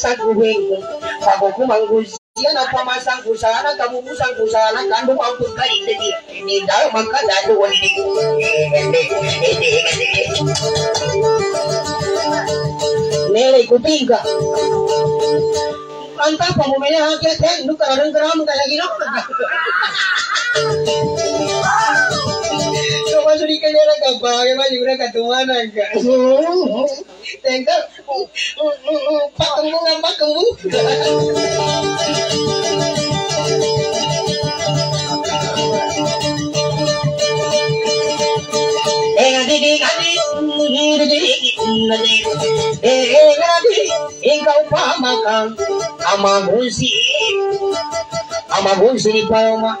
saguhin Bago ko manggusiyan at pamasang ko sana sana ka Hindi Hindi daw magkadado Hindi Hindi Hindi Hindi Nelay kuping ka Anta pa mo may hakit yan Nung karang karam ka lagi na Tengka Pakang mo nga pakang mo Eh ngadi di ngadi Eh ngadi Ikaw pa makang Amagusi ni Paloma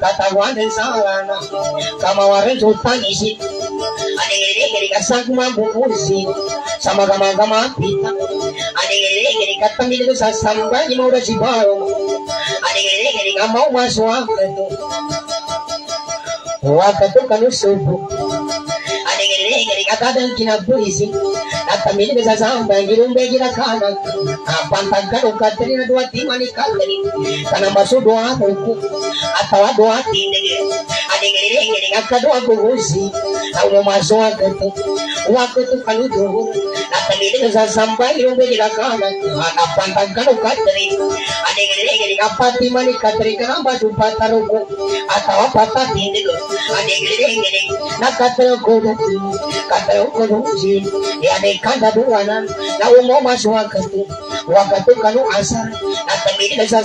Katawan din sa alana Kamawarin sultan isip Aling-iling Kasag mabukusin Sa magama-gama pita. Aling-iling Katang dito sa samba Di mo si Baro Aling-iling Amaw maswak ito Huwag ka to kanusubo Aling-iling Katadang kinabulisin At tamili ka sa samba Gilumbe ginakanan Pantag ka nung katari na duwa Timani katari Kanang masudo ako ko At tawa duwa tinag Aling-iling Akadwa kugusi Ang umaswa ka to Huwag ka to kanudo At tamili ka sa samba Gilumbe ginakanan At pantag ka nung katari Aling-iling Apati mani katari Kanang masudo pataro ko At tawa patatinag Aling-iling Nakataro Yan kanda duwanan na umomas wakatu wakatu kanu asar na tamili na sa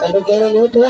kando kaya nyo ito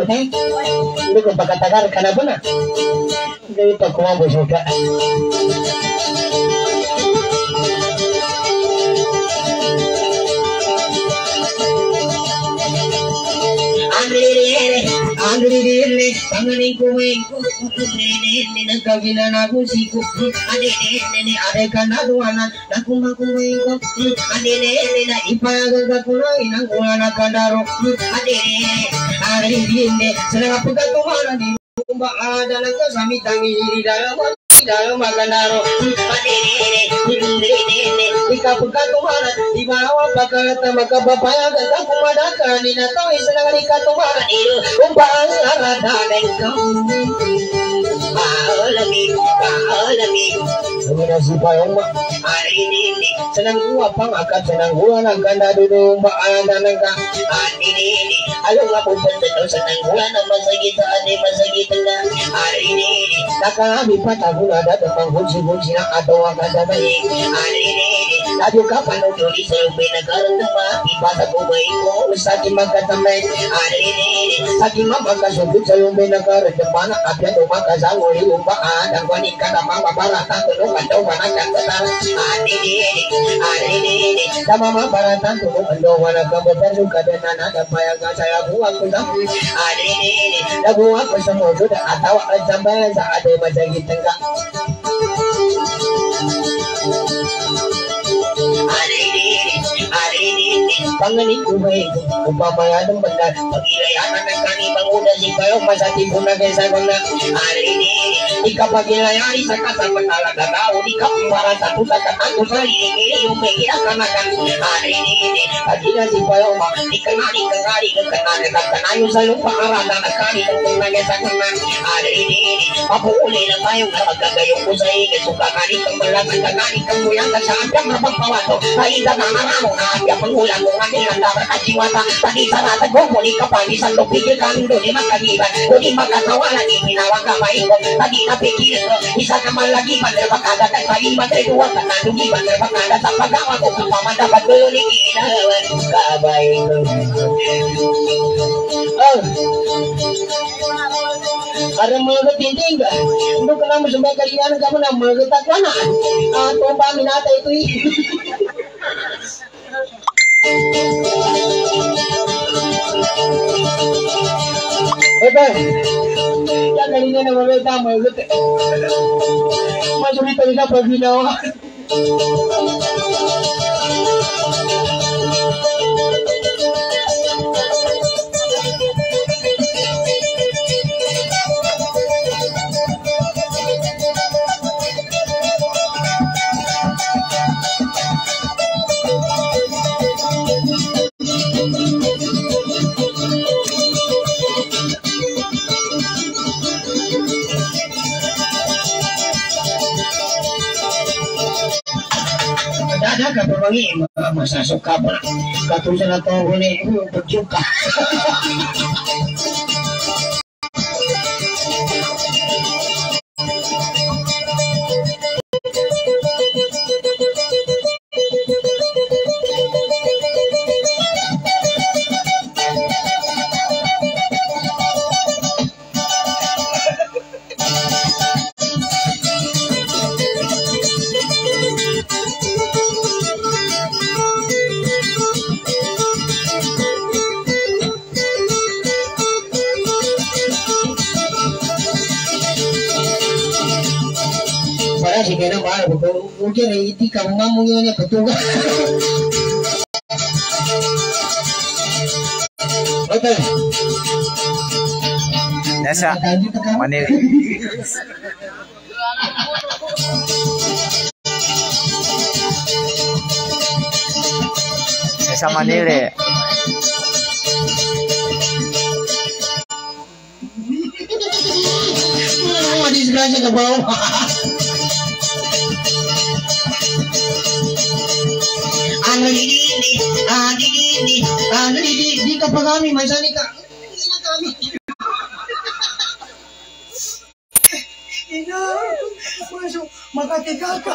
Pagkatang ko tayo, hindi ko pagkatagar ka na ba na? Hindi pa kumambos ka. Tanganing kumengko, nene nagkagina na anene are kanaduana, nakumakumengko, anene na ka na kandaro, anene, arindine, sa pagkatumara ni Kumba ada lang ka sa mitang hindi dalam dalam magandaro, anene, anene, ikaw pagkatumara, ibawa pagkata magkababayagan ka kumadaka, ni nato isa lang ikatumara, iyo, kung paang aradalan ka. Paalamig, paalamig. Sumina si Payong Arinini, sanang kuwa pang akat, sanang kuwa ng ganda dudong baana ng ka. Aninini, ayo ngapunten teu senang bulan masa kita ade masa kita hari ini. Nakami pataguna ada temang kunci-kunci na atau akasa baik hari ini. Laju kapan udah di selbe negara tempat ibadah ko baik ko sakit maka tamay hari ini. Sakit maka kasubut sa lumbe negara depan abyan umaka sa nguli upaan ang waning kadamang mabaratan tulong kandaw manakan katar hari ini hari ini sama mabaratan tulong kandaw manakan katar kadana na payag saya buang ko sa hari ini nabuha ko sa modo da atawa ka sambayan sa ate masagit tengah hari ini hari ini pangani ini ikapagilayari sa kasapan talaga tao di kapumara sa tusa katang sa lilingi yung may kinakanakan hari ini si kayo ma ikanari kangari kakanari kakanayo sa lupa arada na kani tunay sa kuna hari ini mapuuli na tayo na magkagayong ko sa inyo suka kani kang malakan kani kang muyang sa atyang napagpawato ay ida na naramo na atyang pangulang kung ating landaran at siwata tadi sa natag mo muli ka pa isang lupigil kami doon makaliban kung di makatawalan iminawag ka maiko tadi napigil ko isa ka malagi pandar bakada kay paiman kay duwa ka na dugi pandar bakada sa pagawa ko pamadapat ko yun ikinawan kabay oh ada mga tinding ka. Hindi ko naman sumay kaliyanan ka mo na mga takwana. Ah, minata. Oke, ya kali ini nama beta mau gitu. Masuk di tadi apa video? Dada ka pamangi masasok ka pa. Katulad na betul. Mungkin ini kamu ngomongnya betul kan? Oke. Nasa Manila. Nasa Manila. eh. Mga disgrasya ka ba? Didi, di ka pa kami, may sani ka. Hindi na kami. Ina, masuk, makatika ka.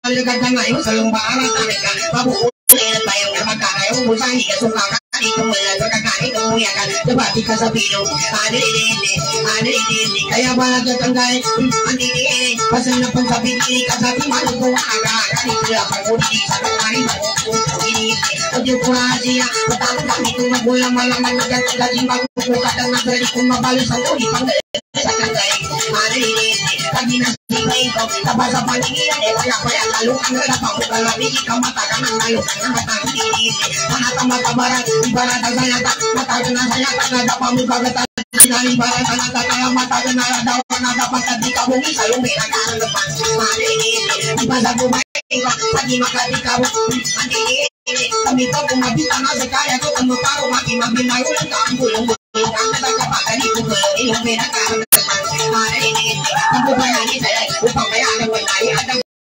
nga, di ka nga, Kagana yung sa lumbara talaga Pabukulin at tayong kapagkana yung busang hindi ka sumaka Ikaw mula sa kakani kumuya ka Dabati ka sa pino Anilindi, anilindi Kaya ba nagkakangay Anilindi Pasal na pang sabi Hindi ka sa timano ko aga Kanito lang pagkuli sa kakani Ini Audio ko na siya Patang kami kung magulang malaman Nagkakagajing magkukukat Ang nagrali kung mabalo. Sinali barat ang natataya, mataga na daw, na dapat at di ka bungi, sa lumi na karanapan. Malinit, iba sa bumay ko, pagi makatikaw, malinit. Kami to, kumabita na sa kaya ko, ang mutaro, makimabinayo lang ka, ang bulong-bulong. Ang natagapagani ko, ilong pinakaroon Marinit, ang bubanani sa upang bayaran mo na ihatag Pagkago ng dali ang tulong kasama sa bandala na daw Ibukihan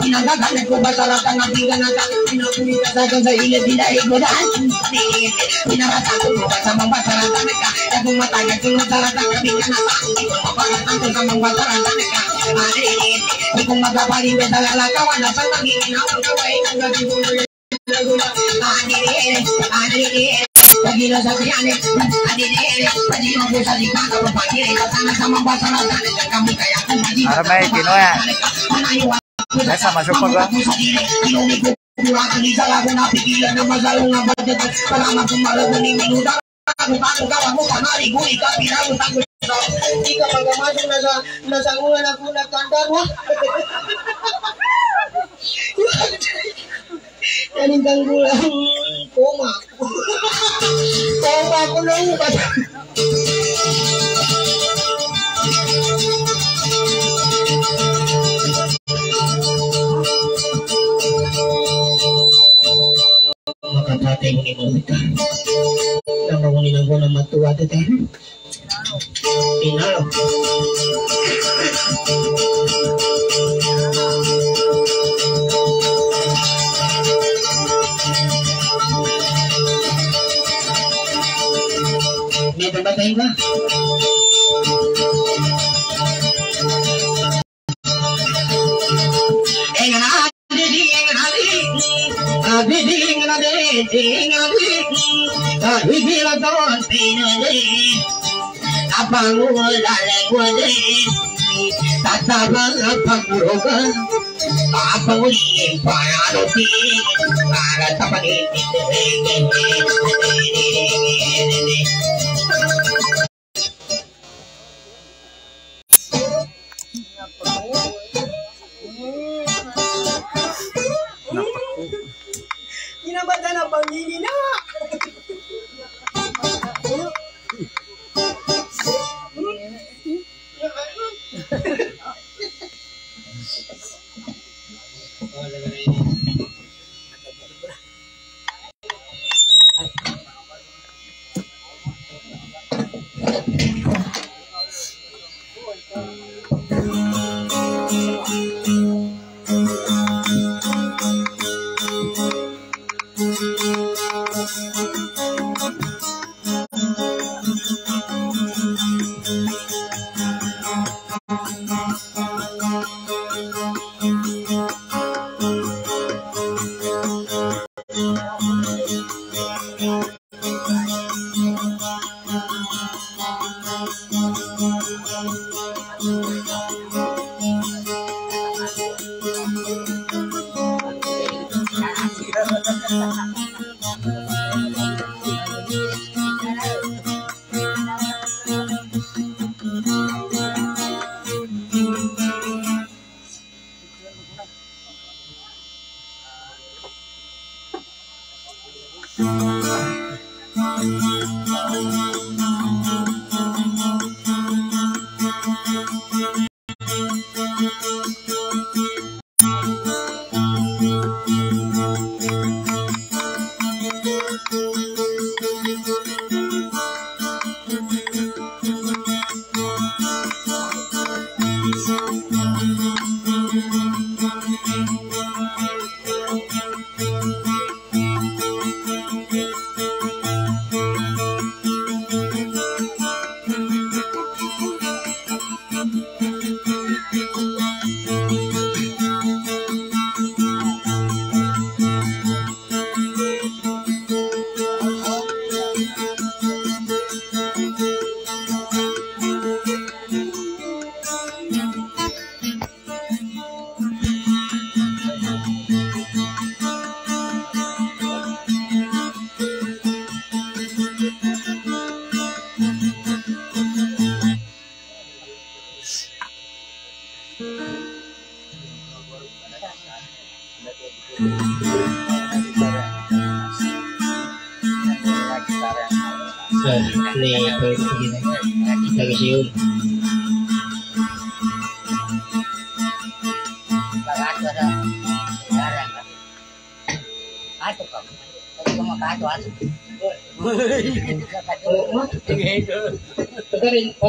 Pinagagalit ko ba. Nasa masuk upat. Makapatay mo ni Mamita. Namangunin ako na matuwa tayo. Pinalo. May babatay ba? Didi. Ah, didi, nga na, didi, nga Naku. Ginabata na pamili na. Ha ha ha.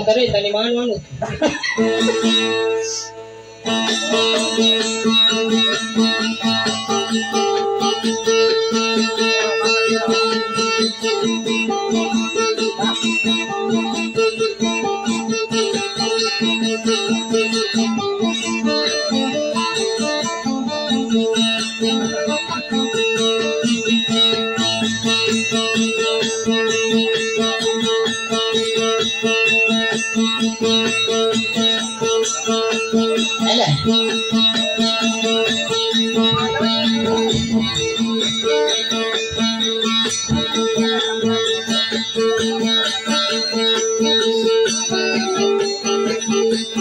con tarjeta, le mandan Thank you.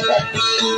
Música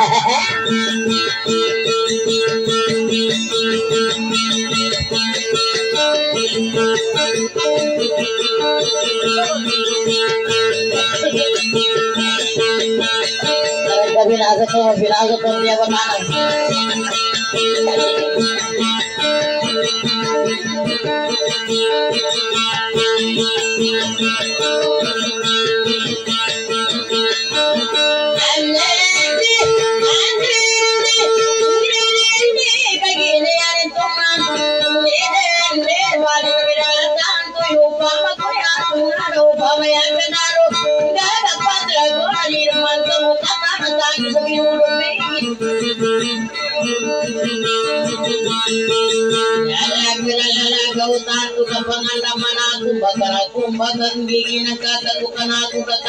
Oh, kapangalaman aku bakal aku bagang gigi na kata bukan aku kata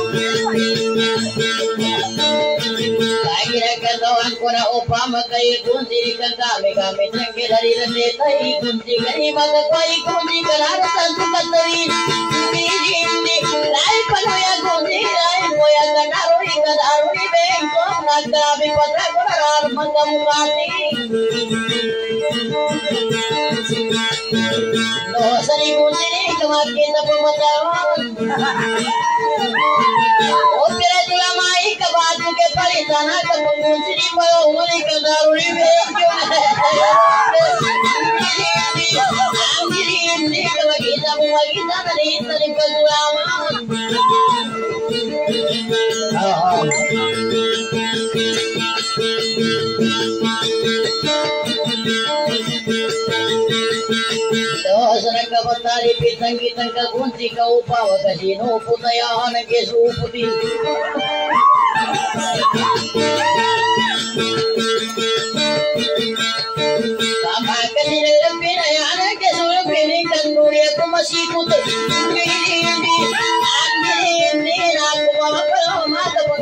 nagkataon ko na upama kayo kundi ka kami kami tangki dari rete tayo kundi ka ni magakway kundi ka naratan sa katawin hindi hindi dahil panoya kundi dahil moya ka naroy ka naroy bengko nagdabi pa na ko nararamang kamukati No, sa kundi ni kamakita pumatawan Opera di la mai ka batu ke paritana ka munci di pa umuri ka daruri be Amiri indi ka magita mo magita na ni tali ka duama Dosa ka batari pitang kitang ka kunti ka upawa kasi no putayahan ang keso uputin. Tama ka nila ang pinayahan ang keso ang piningan nuri ako masikot. Hindi, hindi, hindi, hindi na ako mamapalaw matapag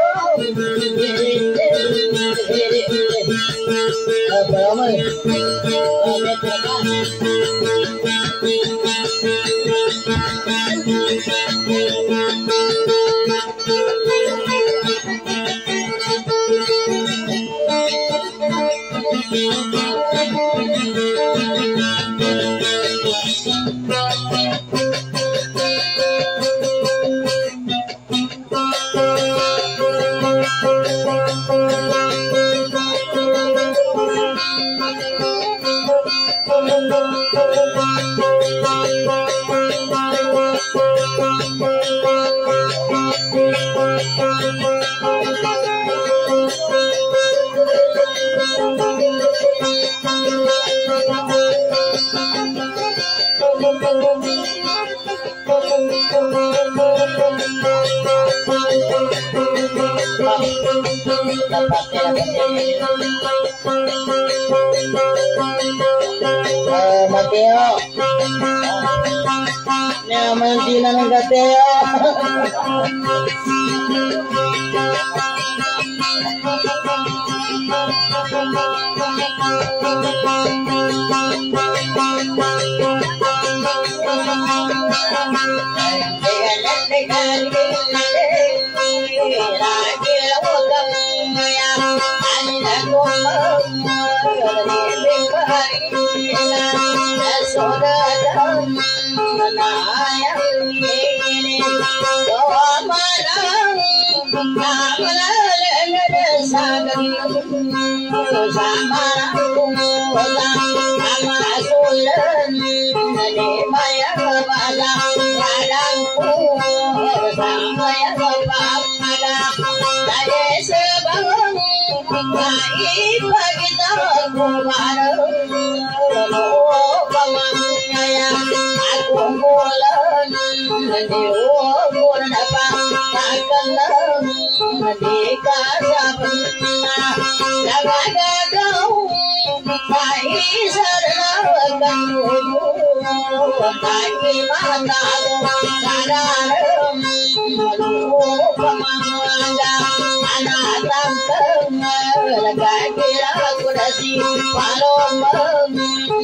palomón,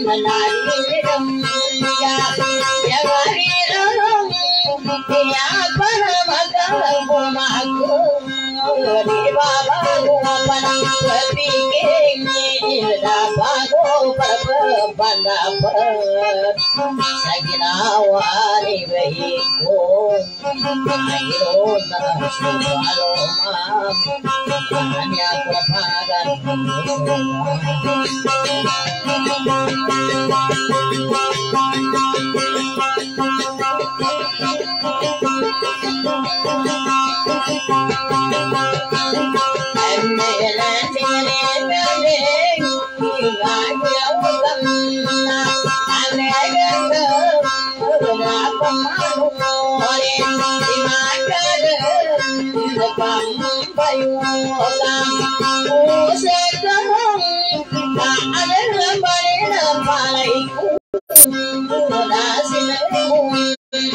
la niña, ya marieron, ya para matar guamaco, ni baba guapana, pati que ni la ነበር ሰግናዋን በይኮ አይሮና ሱባሎማም ያቆፋጋር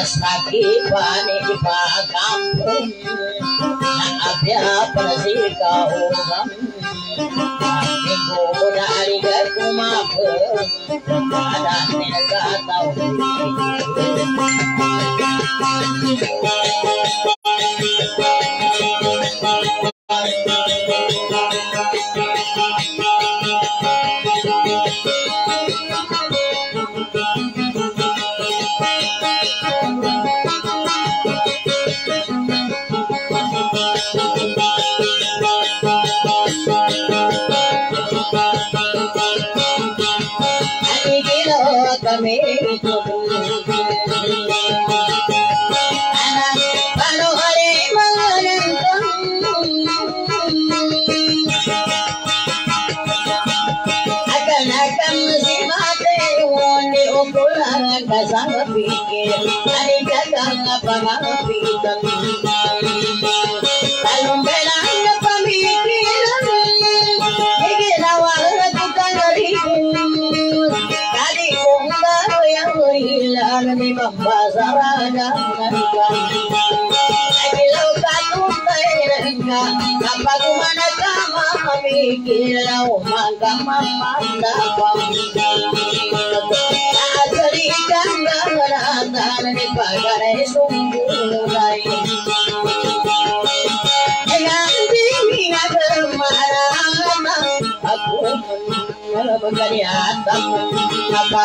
Sasaki pani pa kampung, na abya para si kaugam. Kumapung Ada nega tahu mamba saraga nariga Agila utatu nariga Kapa kumana kama mamikira Umanga mamba ndaba Agari kanda maranda Nani pagare sumbu nai Agandi minagar marana Aku mengalaman karya tamu Apa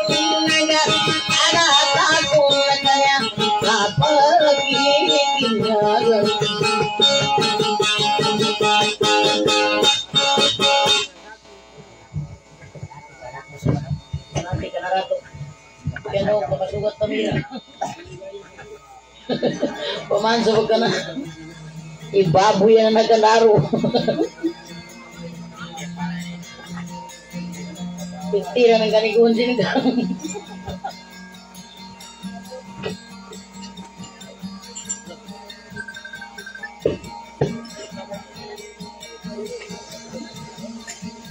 buat pemira pamansa ba yang na ibaboy na nagkalaro Tira.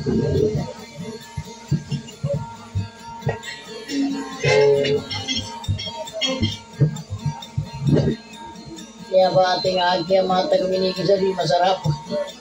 Thank you. Ya ba ating agi ang mata kuminigil sa di masarap.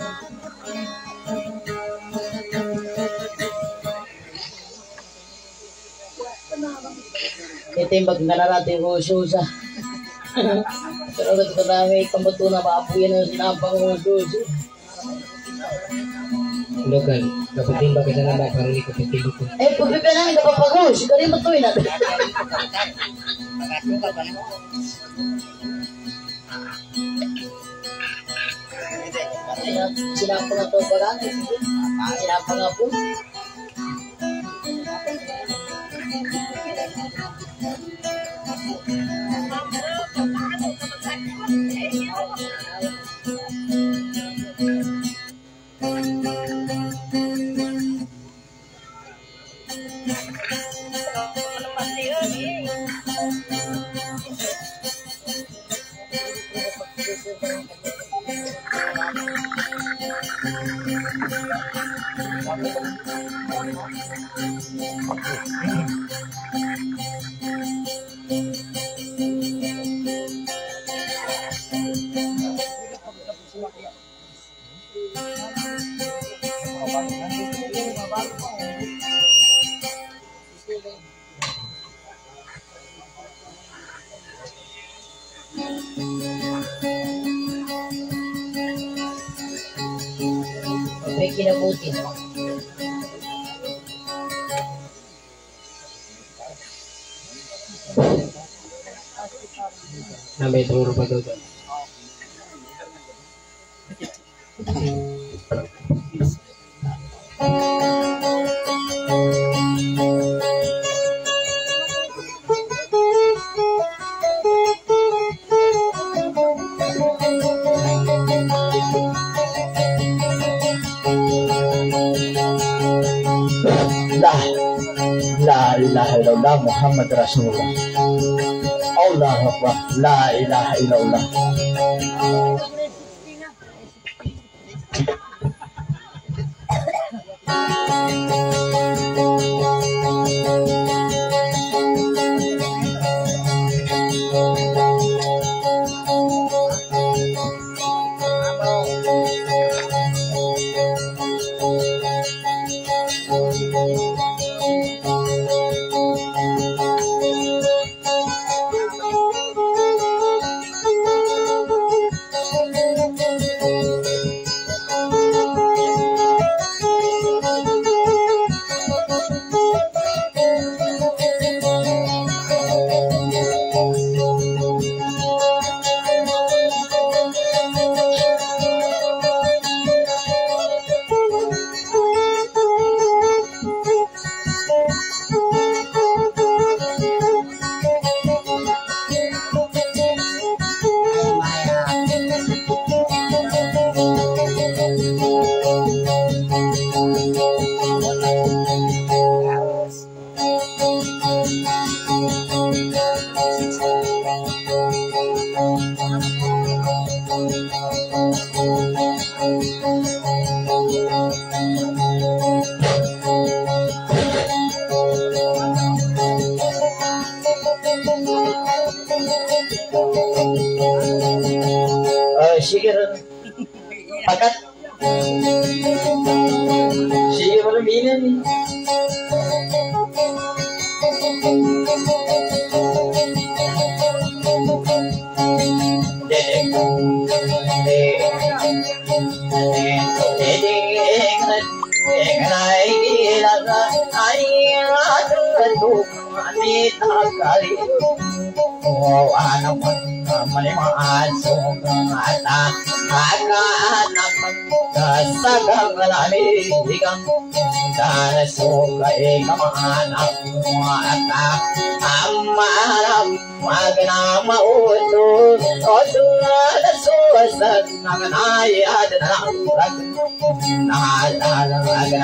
na na natin ko susa. Pero ito ko namin kambuto na maapuyan ng sinapang ko susa. Logan, dapat din ba kasi naman parang ikot yung tigo ko. Eh, pagpipian namin kapapagos. Kaya mo tuwin natin. Sinapa nga to pala. Sinapa nga po. May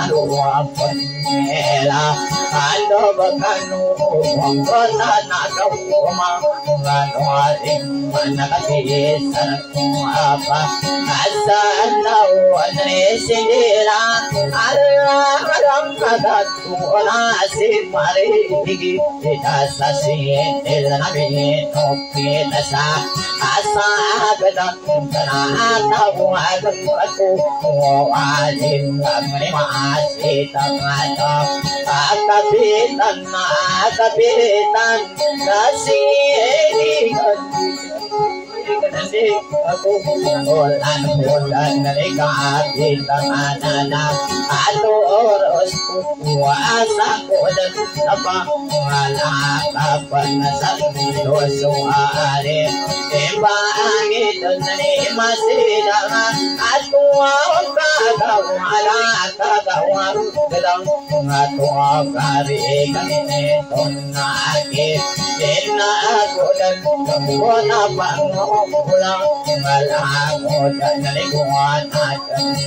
Hãy phân cho kênh Ghiền Mì Gõ Để không bỏ lỡ những video hấp alam kagatu na si marigi itasa si ilnabi no kitasa asa gadang kana tawagan aku alim ngamri maasi tangato akapitan na akapitan nasi Kasi ako ulan ulan naligatin ang anana Ato oros kuwasa ko dan apa Malakapan na sa doso ari Ibangit na ni masidangan Ato ang kagawala kagawang Galang ato ang kari kanito na akit Ina ako dan Kona pangulang Malako dan liguan at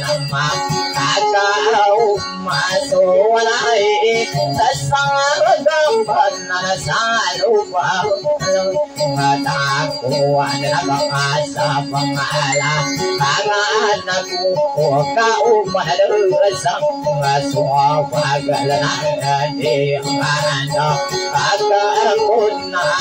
nama Kakao masulay Sa sangagampan na nasa lupa Matakuan na baka sa pangala Panganak ko kaumalasang Maswapagalan na di ang ano Pagkakot na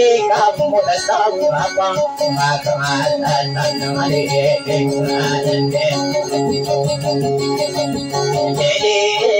Dali kamutan sa apa Magkangatan ng aliiting Jadi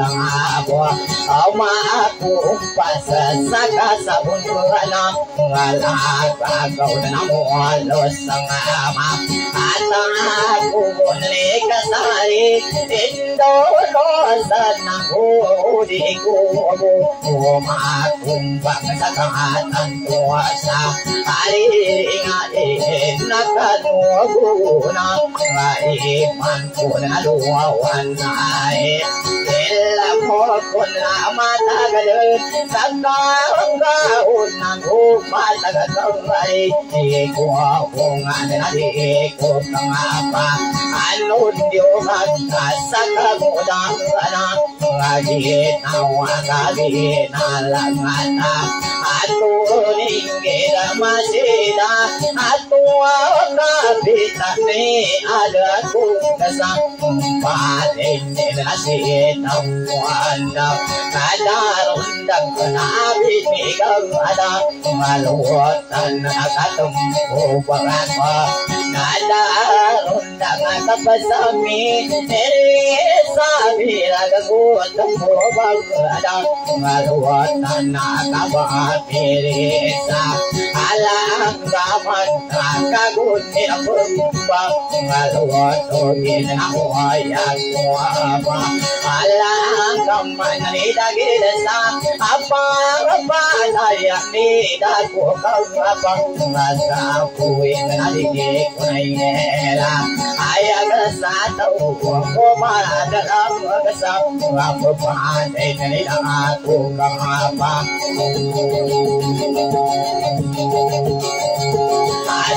ang ama At ang ako muli kasari Indo ko sa nahuli ko Umakumbang sa kahatan ko sa Haringatin na kanuguna Maiman ko na luwawan na ay Ilang mo ko na matagal Sa kaunggaon ng umatagal ng ay Di ko ako nga na di ko kang apa Ano diyo magkasa kagudang anak Ngagit awa kagit alangata Atuning kita masida Atu kapitan ni ada ku kasang Patin ni muanda na darunda na bini gamada maluotan akatum uparama na darunda kapasami ere sabi ragagutam bhagada maluotan akabami resa alam gamanta kagutirabumba maluotan na hoya kuaba alam nidagilasa Apa apa saya nidagu kang abang Masa kuwin naligik kunayela Kaya kesatau Ko dalam kesam Apa pandai Tidak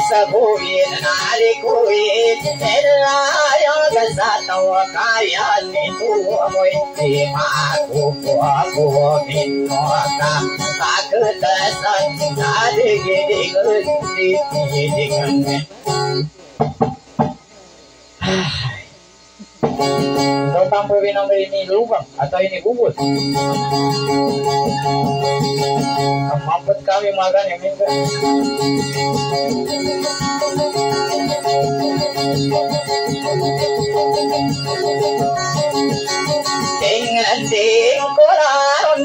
سبوي عليك ويت تلا يا غزات وكايا نتومي تيما كوكو كو من نوكا كاكت سنتالي ديك ديك ديك Kau tampilin nomor ini lubang atau ini bubut? Mampet kami makan yang ini. tình có là đông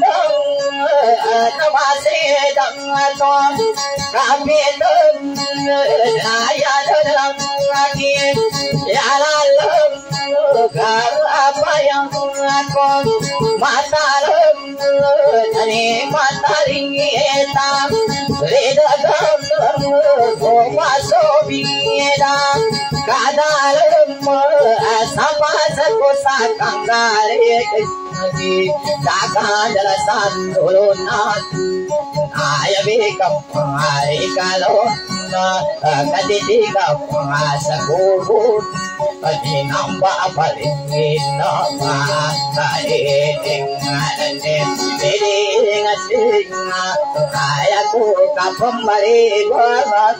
nam asi đăng toàn nam miền đông ai ya thân lăng kia ya la lâm cả apa yang con mata lâm thani mata ringi tam leda gam ko maso bieda kada lâm sama sa ko sa kanga Hare Krishna, Saka Jala Sandhurunat. Katitika sa kubut pati namba palingin na makahiting nganin piling at tinga kaya ko kapambali babat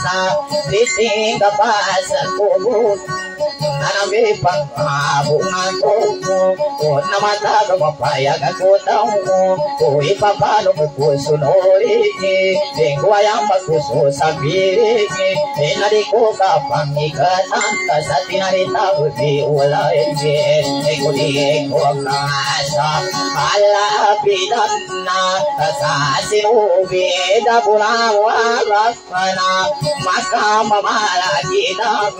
sa liting ka pa sa kubut Nanabi panghabungan ko. Namata ka mapayag ako tao mo. Kung ipapalo mo kusunori Lingko ayang magpuso sa piring Inari ko ka pangikatan Ka sa tinarita ko di ulay Iko di ko ang nasa Alapitan na Sa sinubi Da pulawarak na Makamamala kita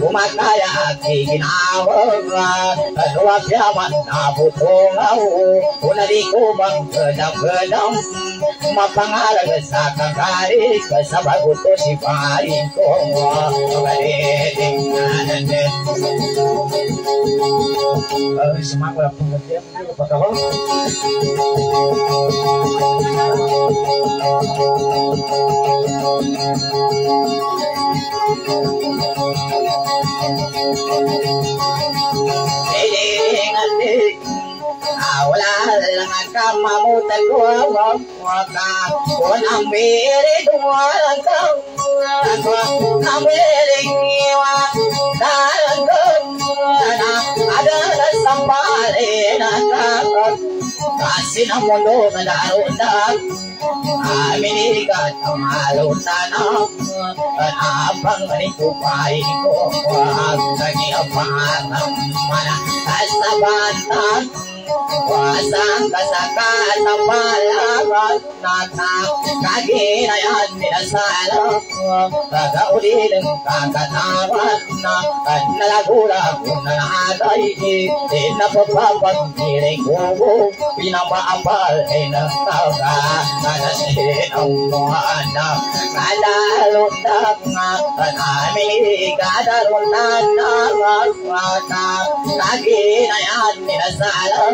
Kumakaya kikinawag Luwag yaman na putungaw Unali ko Mapangalag sa kakari Sa baguto si paring ko Magaliting na natin Semangat pengertian Apa kabar? Ang kamamutan ko Waka Kung ang biri Duwalang kang Ang biri Iwa Dalang kang Ada na sambali Na kakot Kasi na mundo Nadarundag Amin Kagina yan nila sa alam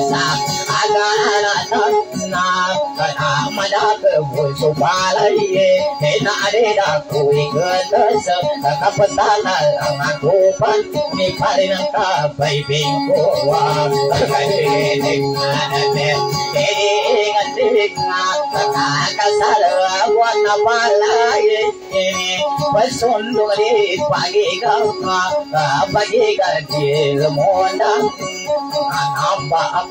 kamari kalot na Adagad sanduruanan na Kanya pusul ang kamay ko Walang kaman na pusaka ka Napipatay ang nasulog Uga sinasaramalan na uwa Panaginan na nasa Aganatan na Kana madak bulso palay Hinaadida kuwi gatas Kapatanan ang akupan ni parin ang kabay bingkuwa kagaling na natin Iingatik nga nakakasalawan na palagi Pasundo di pagigaw nga kapagigaw di lumona Anamba pa rin ang kama Thank you so much. Thank you, pemberi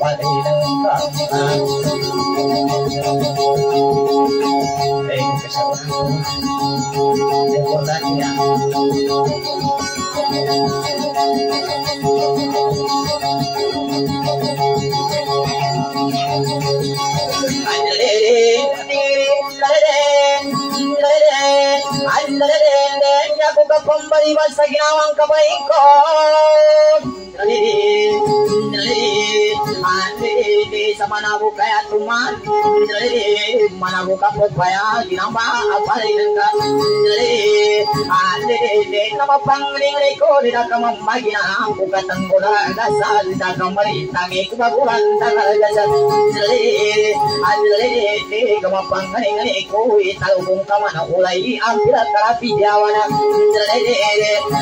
Kembali masa gawang kebaikan sama nabu kaya tuman mana buka pokaya ginamba apa ini Andi nama pangling reko di dalam magina aku katang bola dasar di dalam mari tangi kebagulan tangan dasar Andi kama pangling reko italubung kamana ulai ambil terapi jawana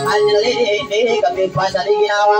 Andi kapi pasar ginawa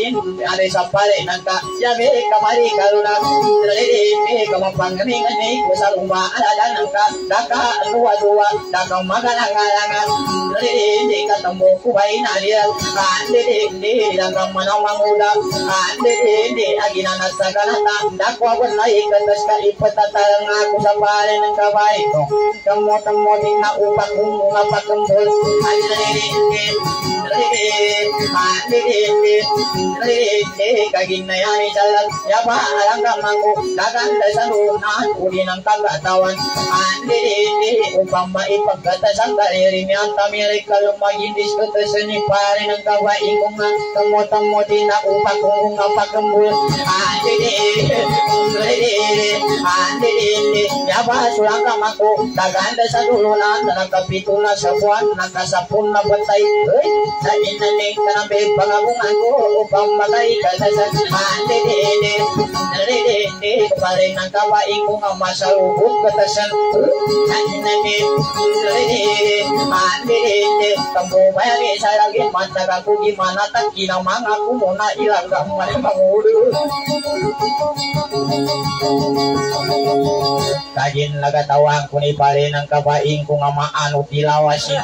Andi nama samiria pare jabe kamari karuna sapare kamari karuna kama panggamingan ni kusar umba ada nangka daka dua dua daka magalangalangan hindi katambo kubay na dia hindi hindi dagang manang manguda hindi hindi agina na sa ganata dakwa wala ikatas ka ipatatang ako sa pare ng kabay ko tamo-tamo din na upang umunga patumbol hindi kagin na yan isalag yapa alang kamangko dagan sa lunan uli ng kagatawan hindi upang maipagkatasan kalirin yan tamirik kalumagindis katasan ni pare ng kawain ko nga tamo-tamo din na upang umunga patumbol hindi hindi yapa sulang kamangko dagan sa lunan nakapitula sa buwan nakasapun na batay sa inaning kanabe pangabungan ko upang magay kalasan mandidini naridini paring ng kawain ko nga masalubog katasan sa inaning naridini mandidini kambubayan isa lagi mataga ko gimana tak Kajin lagatawang ko ni pare ng kabaing ko nga maano tilawasin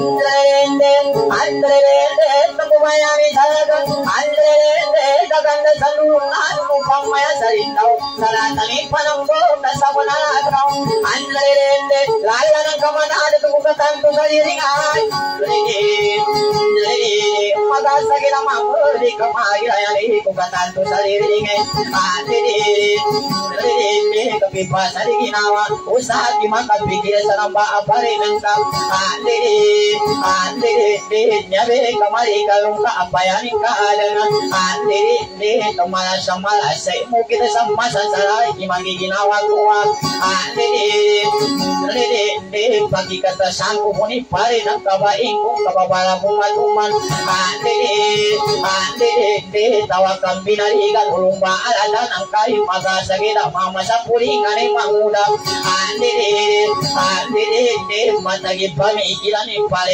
Magasagi na mamuli kamagayani kung katanto sa ginawa ande ande nyabe kamari kalung ka apayanin ka alana ande de tumala sa malasa mo kita sa masasara di magiginawa ko ande de de pagi kata sangko muni pare ng kabaing kung kababala kumatuman ande ande de tawakan binaligan ulung ba alala ng kayo magasagida mama sa pulingan kane manguda ande ande de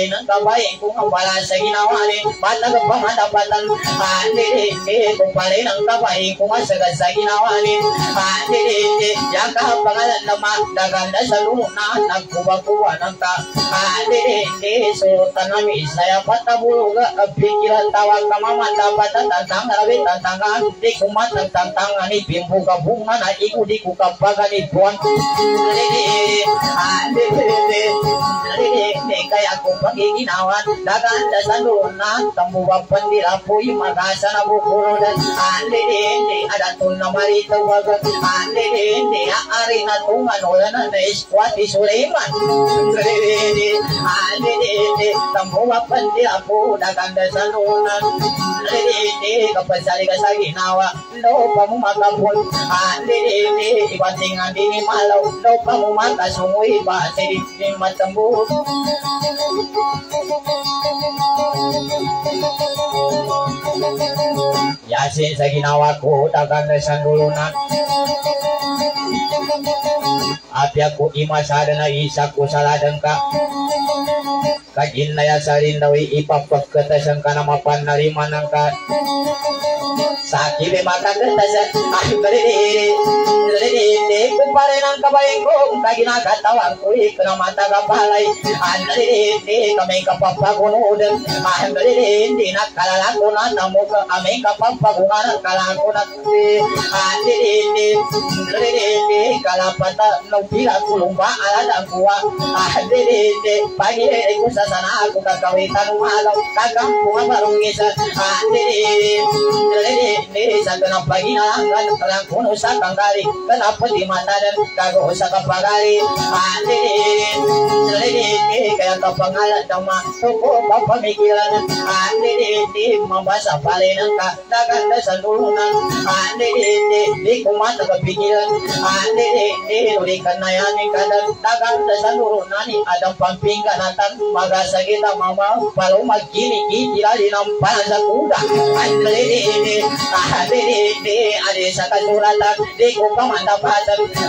nang kabae kung ambala sa ginawa ni mata ka pamadapatan ande de kung pale nang kabae kung asaga sa ginawa ni ande de yaka pangalan nama daganda sa luna nagkuba-kuba ng ka ande de so tanami saya pikiran tawag kamaman dapat tantang ni di kukapagan ni buwan kaya ako pagiginawan dagan dasan luna tambuwa pandira puy magasa na bukuro dan ande de ada tun na marito wag ande de ari na tungan wala na iskwati Sulaiman ande de tambuwa pandira po dagan dasan luna ande kapasari ka sa ginawa lo pamumakapon ande de ibatingan dini malaw lo pamumakasumuy ba siri matambu Yasin sa ginawa ko, dagan na sa nulunan. Api ako imasada na isa ko sa ladang ka. Kagin na ya sa rin daw ipapagkatasan ka na mapanariman ng ka. Sakit de makakatasan, ay balili, kumpare ng kabayan ko, kaginakatawang ko, ikna mata kapalay, andali, kami kapapagunodan, andali, hindi nakalala ko na namo ka, kami kapapagungan, kalala ko na, andali, andali, kalapata, no pila kulumba, alada kuwa, andali, pagi ko sa sana ako kakawitan umalaw, kagampunga barungisa, andali, andali, ni sa ganang paginalangan kalang kuno sa tanggali kenapa di mata kago sa kapagali andi ni kaya kapangalan nama tuko papamikiran andi ni mabasa palinan ka dagan da sandulunan andi ni di kumata kapikiran andi ni ulikan na yan kadan dagan da sandulunan ni adang pampingganatan magasa kita mama palu magkini ikilali ng panasa kuda andi ni Ade de ade sa kasuratan di ko pamandapatan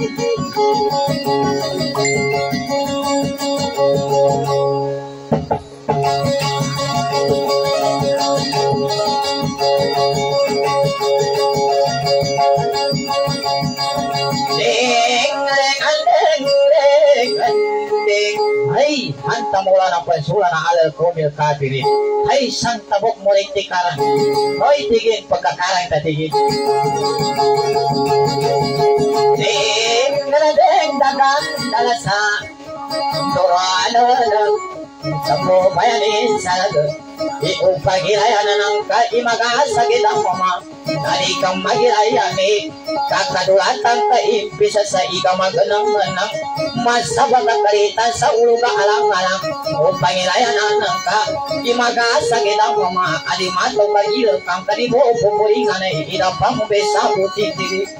hanta mula ng pansula na halal kumil kapirin. Hai, sang tabok mo rin tikaran. Hoy, tigin, pagkakarang tatigin. Ding, ding, dagan, dalasa. Dorano, Sampo bayanin salaga. Iupagirayan na ng kaimag-asagit ang mama. Nari kang magirayani. Kakadulatan ka impisa sa ang karita sa ka alang-alang. Upagirayan na ng ka. Imag-asagit ang mama. Alimato kagil kang karibo. Pupuringan ay irapang besa buti diri. Ganadi, hingal ng bubayangin sa lagadagat. Dalasa,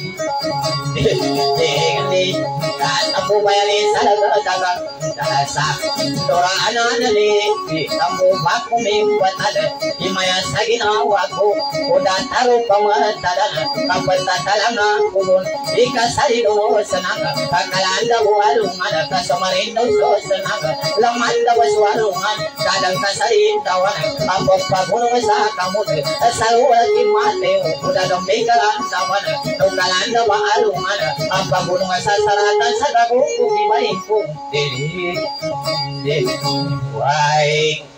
Tambu bayali salaga dagang Dasa Dora ananali Tambu baku mimbuat ada Imaya sagina waku Udah taruh pemetadan Kapetatalanga kubun Ika sari do senaga Kakalanda walungan Kasomarindo so senaga Lamanda waswalungan Kadang kasari tawan Apa pabuno sa kamut Salura kimate Udah dombekalan tawan Nungkalanda waalungan Apa gunung sa saratan sa kabuku Kibayin kong Dili Dili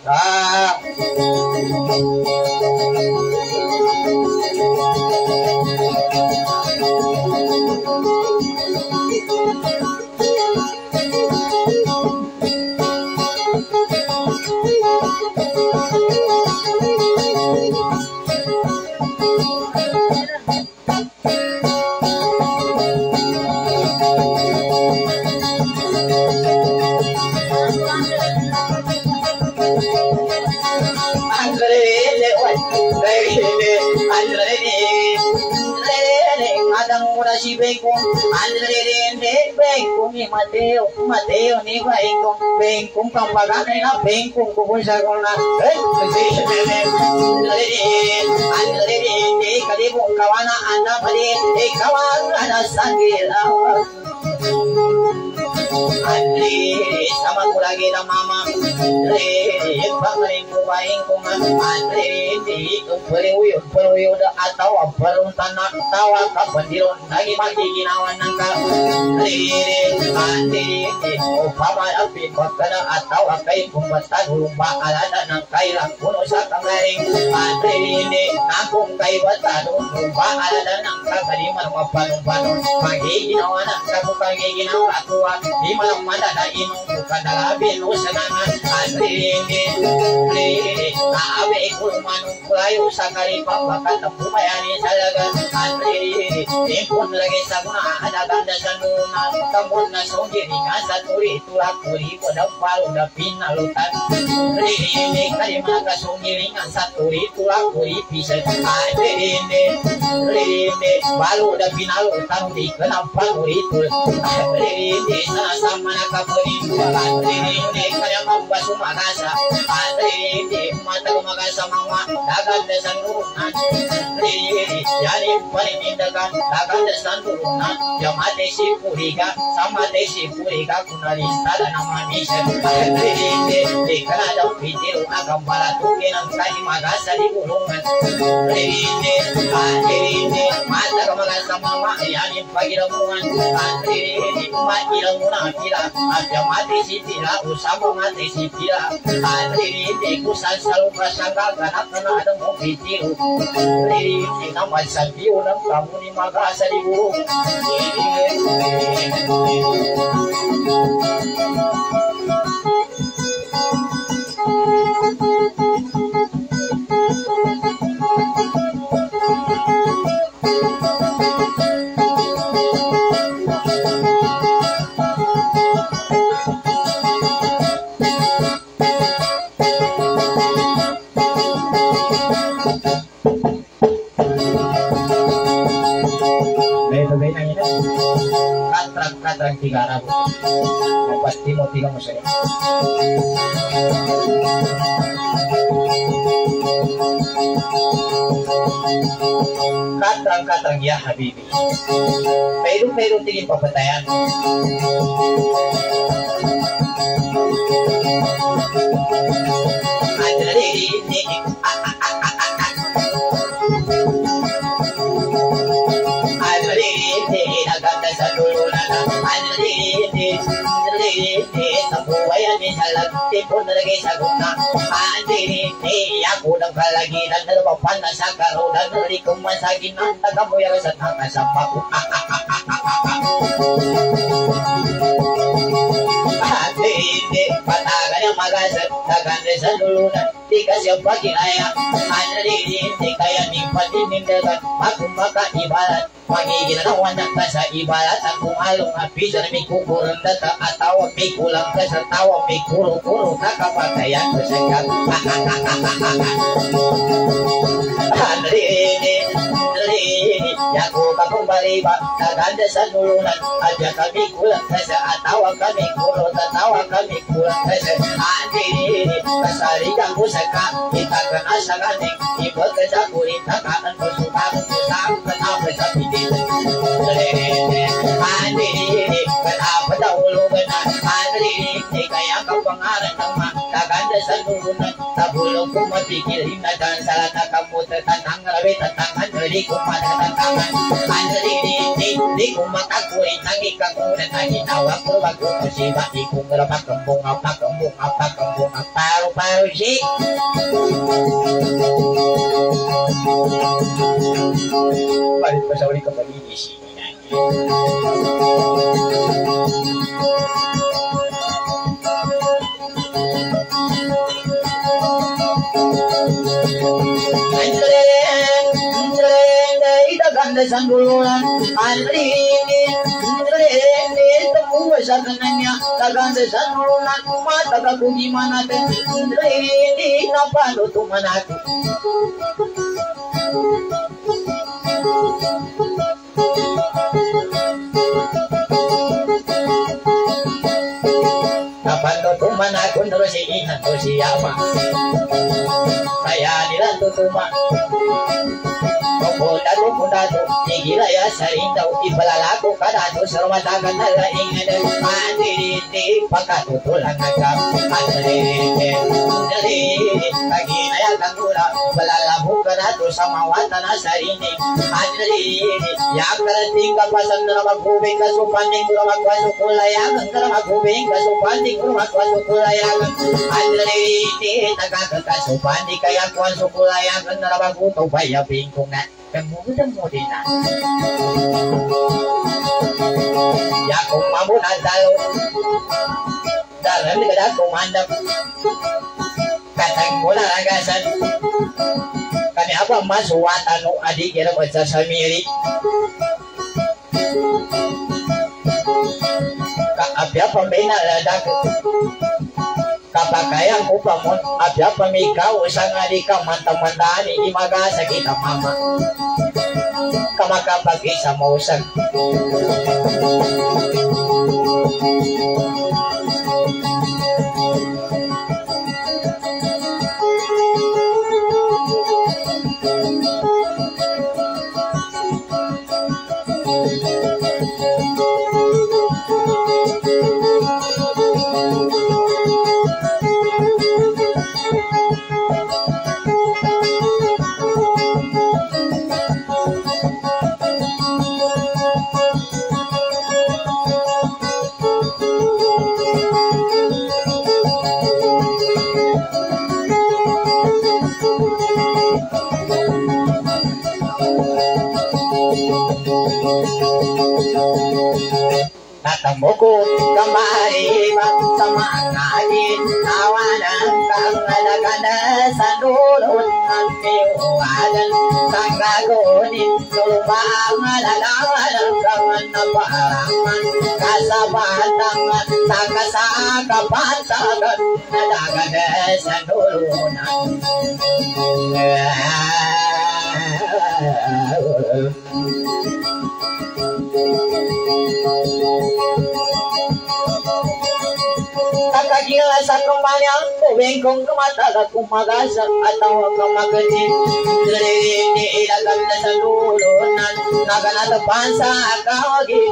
ka. si bengkong andre de bengkong ni mateo mateo ni bengkong bengkong kang pagana na bengkong ko ko sa kona eh si de andre de kalibong kawana anda pali e kawana na Andri sama kulagi na mama. Andri Pagaling ko baing ko nga Andri Hindi Itong paliwyo Paliwyo da atawa Parang tanak Tawa ka Pandiron Lagi magiginawan ng ka Andri Andri O pamalapi Pagkana atawa Kay kumbatan Hulumba alada ng kailang Puno sa kamaring Hindi Nakong kay batado Hulumba alada ng kagaliman Mapanong-panong Magiginawan ng Kapupagiginawa Akuwa Di malang madada inong bukan dalabi no sanangan Andrini Lili Naabe ikulumanong kulayo sa kalipa Bakat ang bumayani talaga Andrini Impun lagi sa mga adagan na sa nuna Kamon na sungiri nga sa turi. Tulak turi ko na palo na pinalutan Lili Kalima ka sungiri nga sa turi Tulak turi Lili Balo na pinalutan Di Sana sama nakapuri Andrini Kaya mambasu magasa Andrini Mata Dagan na sa nurunan Andrini Yani panindagan Dagan na sa nurunan Yamate si puriga Samate si puriga Kunalintada na manisya Andrini Di kanada pitiru Agam balatukin ang kani magasa di gulungan Andrini Andrini Mata magasa mama Yani pagiramungan Andrini Mailamunan tira Ada mati Usama mati si tira. Ganap mo pitiru Andrini Nama sabiyo ng Katrang-katrang tiga araw. Pasti mo tiga mo sa'yo. Katrang-katrang ya habibi. Pero-pero tingin papatayan. Andalili, Andalili, tipon na lagay sa guna. Andalili, ako ng kalaginan, nalawapan na sa karunan, nari kong masagin ang tagamuyang sa tanga sa paku. Andalili, patagan ang magasag, naganda sa tulunan, di kasi ang pagkinaya. Andalili, di kaya ni patinindagan, makumaka ibalat, Magiginawan na ka sa ibalat at kung along apisa na may kukurang data at tawa may kulang ka sa tawa may kuro-kuro nakapatayan kag. Andrini, Andrini, Yaku kembali ba Naganda sa nulunan Adya kami kulang kasi Atawa kami kulo Tatawa kasi Andi Kasari kang usaka Kita kena sa ganing Iba ka sa kurita mo sutang Sutang Kenapa sa pitin Andi Kenapa dahulu benar Andi Kaya kau pengarang nama Naganda sa nulunan Tabulong ko mapikirin na dan salah na kamu tetanggang rabe tetangan dari kumat tetangan Andri di di sini nanti. Andreng, andreng, ida ganda sandululan. Andreng, andreng, temu sa kananya. Kaganda sandululan, mata kaku gimana Thank you. Andreng, napano tumanati. Napano tumanako terus ini terus siapa? Kaya nila tutuma. Pundado, pundado, tigila ya sarindaw, ibalalako kadado sa rumatagan na laingan Mandiriti, pagkatutulan na ka Mandiriti, mandiriti, kaginaya kang gula Balalabo ka na to sa mawata na sarili Mandiriti, yakarating ka pasan na magkubing ka supanding kuro magwaso kami apa masuwatan no adik kira baca samiri ka abya pambina ladak kapakayan ko pa mo abya pamikaw sa nga di ka mantamandani imaga sa kita mama kamakapag isa mo usag Natamo ko kamari sama ngadi awanan kang nagana sa dulon ng tiwagan sangga gonin sulubang lalalan kang naparangan kasabatang sangga sa kapantagan nadagana sa dulunan Kakagila sa kumpanya, ubing kong kumataga kumagasak at tawa kamagatin. Hindi ilagam na sa lulunan, naganatapan sa akawagin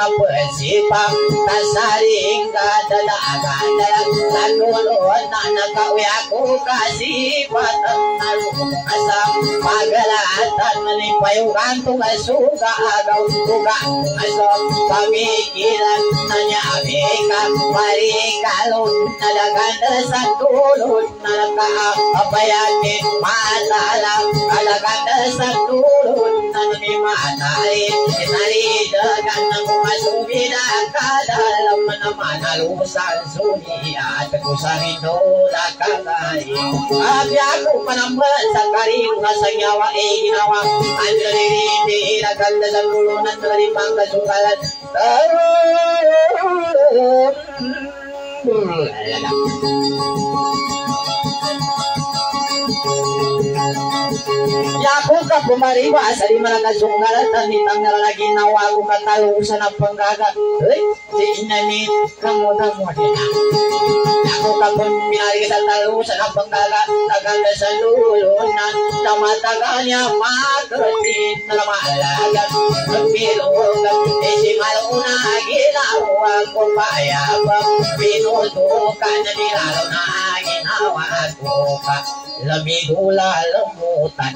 na pwesipa. Tasaring kadalagan na sa lulunan na nakawi ako kasi patang nalungasa. Pagalatan na ni payugan tungasuga agaw tuga aso pamikiran na niya abika marikalon na laganda sa tulod na nakaapayati matala kalaganda sa tulod na namimatay sinaridagan ng masubida kadalam naman alusan sumiya at kusarin dola kagay abya ko panamban sa karin nga sa nyawa e ginawa. Ang nalirindi ilaganda sa lulunan dari 空中来了。Yaku ka pumariwa sa di man kasunggalan ni tanggal lagi nawa ko katalo sa napanggaga. Eh, di inani kamu na mo din. Yaku ka puminari sa talo sa napanggaga tagal sa lulo na tamataganya makatin na malaga. Bilog isi maluna ginawa ko payaba. Pinutukan na nilalo na ginawa ko pa. Lamigula lamutan. Cuy.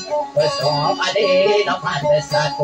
sarama Tetap yang ada saga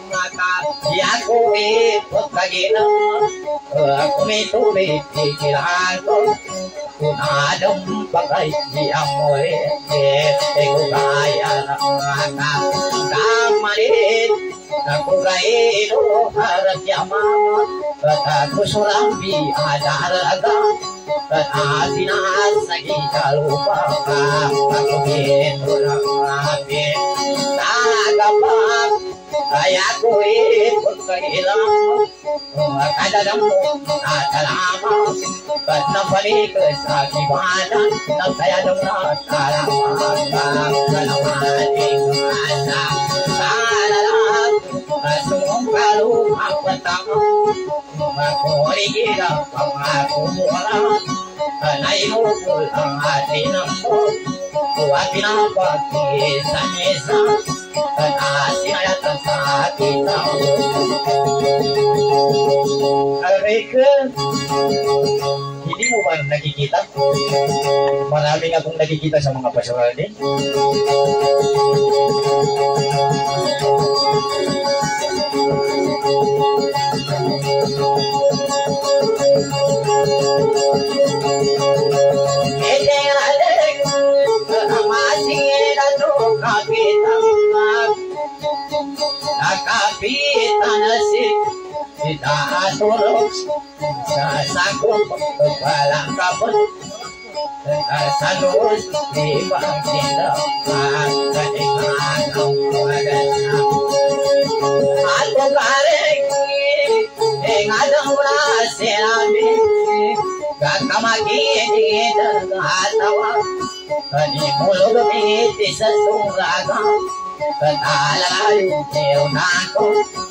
tua penamaka Lomana maka Ya kuwi pagina Aku itu pikiranku Kunadong pakai dia moe Ego kaya maka Kamarin Aku kaino harap yamama Kataku surambi ada raga Katazinas lagi kalupa Aku gitu rapi Tagapak Kaya ko ikot lang Asumong kalumang patama Makuri kita Pangakumura Nainukul ang atin ang Kuha pinapagkisan-isa Panasinayatan sa kita Alrika Hindi mo ba nakikita? Maraming akong nakikita sa mga pasyonal din. Nakapitan si Sitahaturus Sasakum Balakapun Sasanurus Ibang Sinda Katingan Ang Wadana Ato Karek Ingadang Rasilami Kakamaki Tidak Atawa Kanimulog Iti Sasuraga Kanalayo Teonato Kanalayo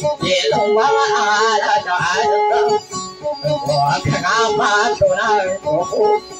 Kana suwa ko ng pangagi Ila na suting Nadam ko ng pare Natigal ko Kaubayan Inapura sa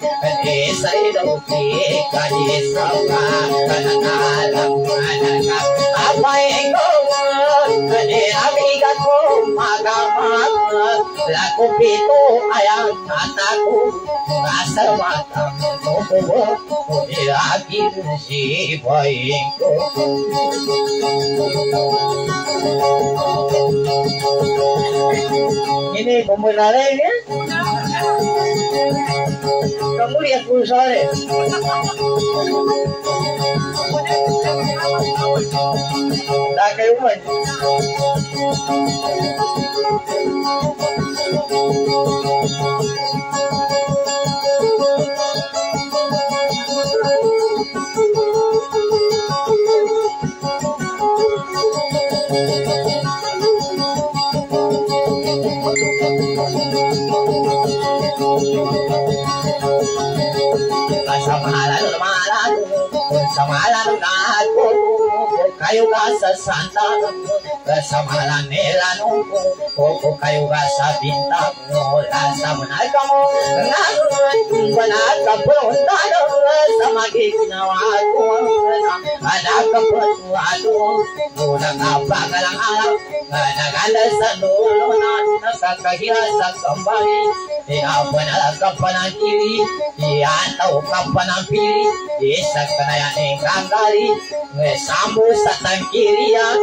nagkabahin ko Di apay ako matalang sa pagiginaw ito Kadi anong pangapalan mo Naasal mo matakampo Isa lang tadi pagkampo Wala ka na natingan mo Ang mga bangla Nagwasila ng pamanguyan Kakaan to sugat kukusan Adik kaririki pada Adam buku pagamalan Terserah kulo sa kambali Asamu mata kampung Di saido di kadi sapa Kanakalam kanakam Apa ikaw Di amiga ko magamat Laku pito ayang kataku Rasa matang tubuh Di lagi si baikku Ini pembenaran ya Kamu lihat pulsanya Tak kayak umat Kasamalan sama la da ko ka sa santa Kasamalan nila nung Koko kayo ka sa bintang Mula sa manal ka mo Ngayon Banat ka punta Sa magiginawa ko Anak ka patuado Muna ka pa ka lang araw Naganda sa dulo na sa kambali Iapanala ka pa ng kiri Iataw ka pa ng pili Isa ka na yan ang kanggali Sambo sa tangkiri yan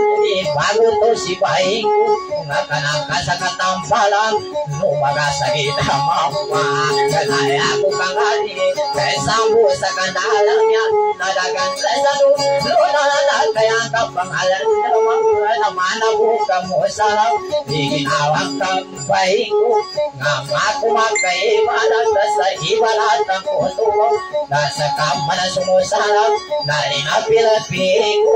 Bago to si baing ko Nakanang ka sa katampalan Lumaga sa kita mama Kanaya ko kangali Kay sambo sa kandalang yan Nadagan sa sanu Luna na kaya ka pangalan Naman naman ako ka mo sa Iginawag ka baing ko Nga makumakay Ibalat sa ibalat ng puso mo Nasa kama na sumusarap Narinapilapin ko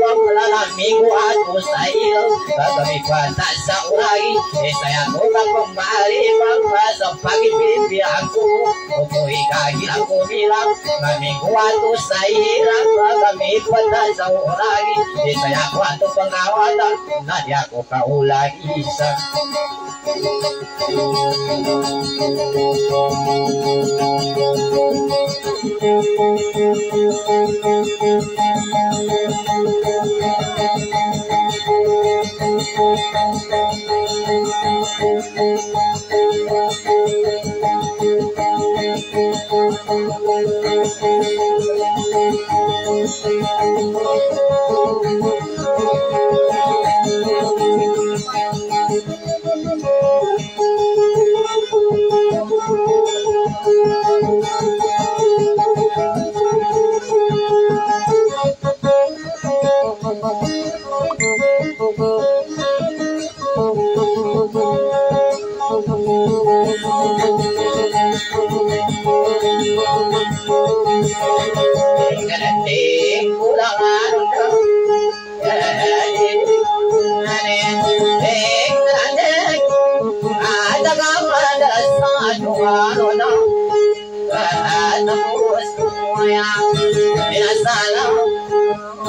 ko nga Pag-ibibiyang ko Kulawa sa ikagambang Lalamigo at sa uragi Isaya ko kapambali Pagka sa pag-ibibiyang ko Opo ikagilang ko bilang Ngamigo at mo sa ilang Kagami kwanta sa uragi Isaya ko at pangawatan Nadya ko kaulang isa Para lagi asal kembali dalam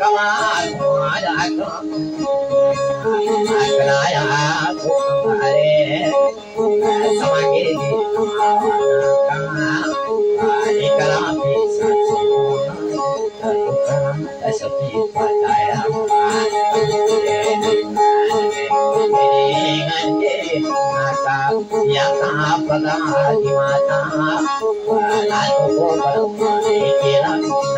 कमाल माता पी माता के न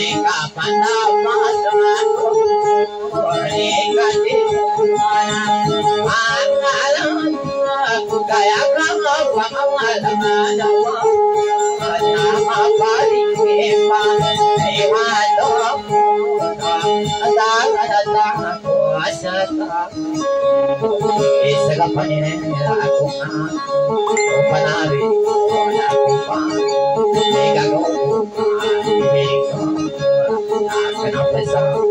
ada aku Akalaya aku kembali sama Kenapa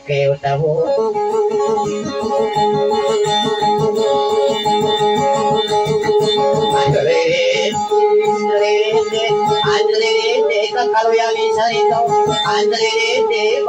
udah kalau yang bisa itu Andre baguto si baiko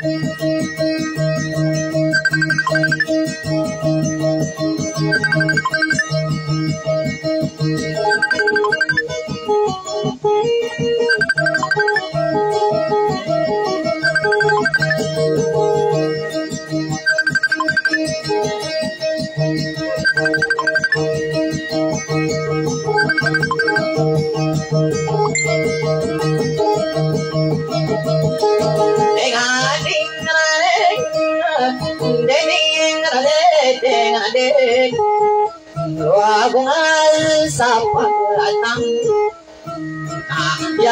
adalah kena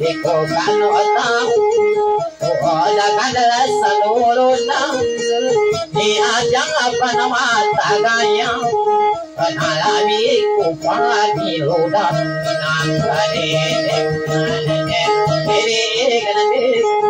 iko kanotang Wala kadala sa luro ng Di adyang apa na matagayang Panalami ko pangiluda Nang kaninig kaninig Kinilig kaninig Asayang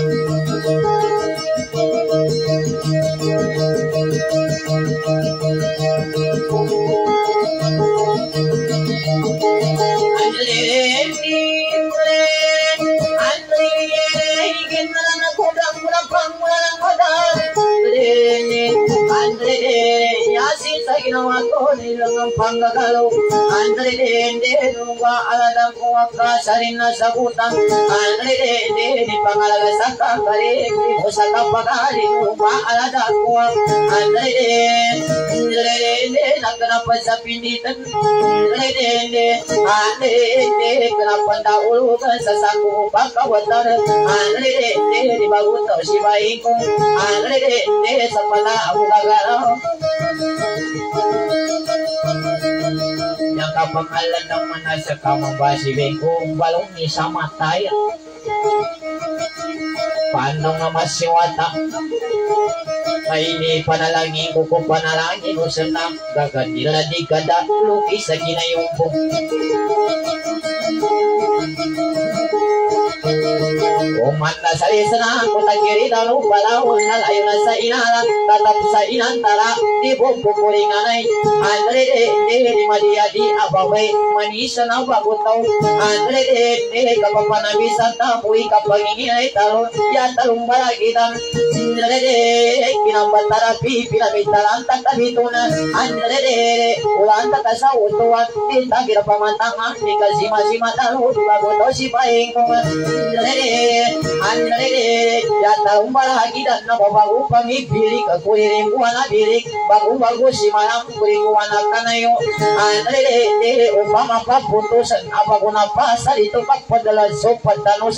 kapag inuubot ang Sa sa dende nungwa aladang kuwaka sarina sagutan andre dende di pangalaga saka kare di osaka pagari nungwa aladang kuwak sasaku pakawatan andre dende di baguto sibaiko andre dende sapana abugagalo yang kapakalan ng mana sa kamambasi kung balong ni sa matay paano nga masiwata. Maini panalangin ko kung panalangin ko sa nak Gagadila di kada luki sa ginayumpong Umat na sa isna ko tagiri dalu balawon na layo na sa inalan tatap sa inantara di bumpukuling anay. Andre de de di madia di abaway manisa na bagutaw andre de de kapapanabisa tapuy kapanginginay talo ya talong balagitan andre de kinambatara pi pinamitalan tatabituna andre de ulan tatasa utuan di tagira pamantangan di kasima-sima talo di bagoto si paingkong andre de Andre yata umbala hakida na babagu pamipili ka kuliring kuwana bilik bagu bagu si malam kuliring kuwana kanayo Andre de upama paputusan apa guna pasal itu pak padala sopat tanu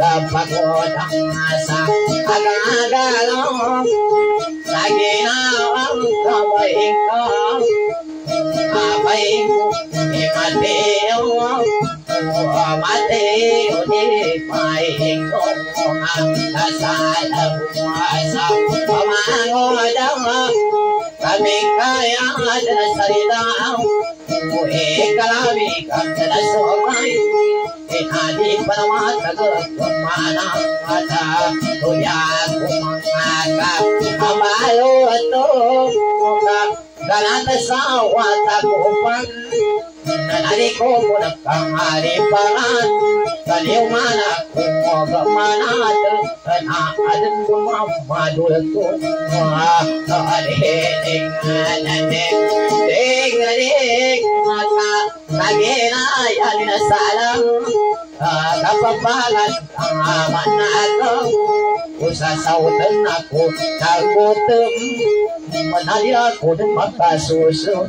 Kapagod ang nasa Agagalang Sa ginawang kabaing ka Abay mo Imateo Mateo di paing ko Nasala buwasa Pamangodang kami kaya Galata sa wata ko kamari pangan Kaliw mana kumoga manat Na adin kumamadul ko Mga alihinig nanin Ding nanig mata Nagina yan salang Kapabalan ang aman na ako Usasautan ako Nagutom Manali ako ng makasusunod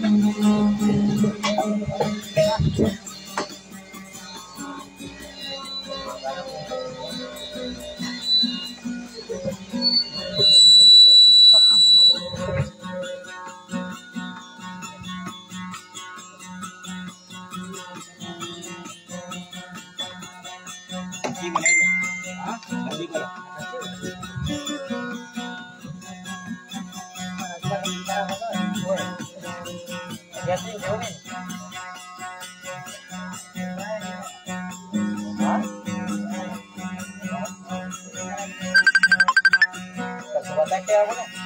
Thank you. bueno.